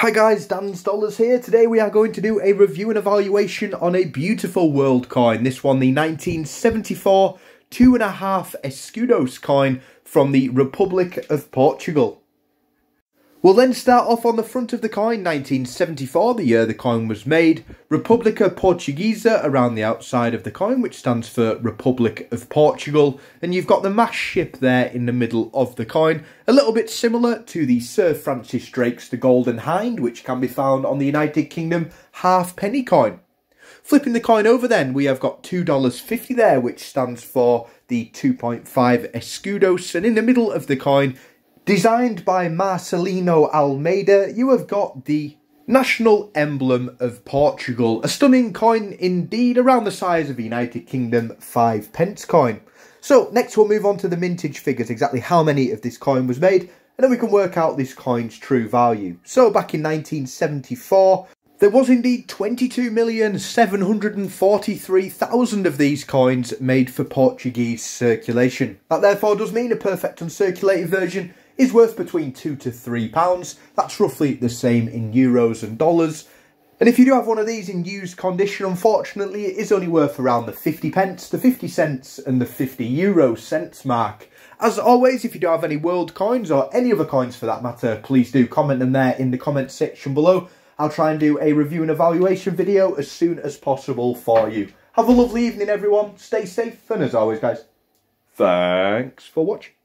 Hi guys, Dans Dollars here. Today we are going to do a review and evaluation on a beautiful world coin. This one, the 1974 two and a half escudos coin from the Republic of Portugal. We'll then start off on the front of the coin, 1974, the year the coin was made. República Portuguesa around the outside of the coin, which stands for Republic of Portugal. And you've got the mass ship there in the middle of the coin. A little bit similar to the Sir Francis Drake's The Golden Hind, which can be found on the United Kingdom halfpenny coin. Flipping the coin over then, we have got $2.50 there, which stands for the 2.5 escudos. And in the middle of the coin, Designed by Marcelino Almeida, you have got the national emblem of Portugal. A stunning coin indeed, around the size of a United Kingdom 5 pence coin. So next we'll move on to the mintage figures, exactly how many of this coin was made, and then we can work out this coin's true value. So back in 1974, there was indeed 22,743,000 of these coins made for Portuguese circulation. That therefore does mean a perfect uncirculated version is worth between two to three pounds. That's roughly the same in euros and dollars. And if you do have one of these in used condition, unfortunately, it is only worth around the 50 pence, the 50 cents and the 50 euro cents mark. As always, if you do have any world coins or any other coins for that matter, please do comment them there in the comment section below. I'll try and do a review and evaluation video as soon as possible for you. Have a lovely evening, everyone. Stay safe, and as always, guys, thanks for watching.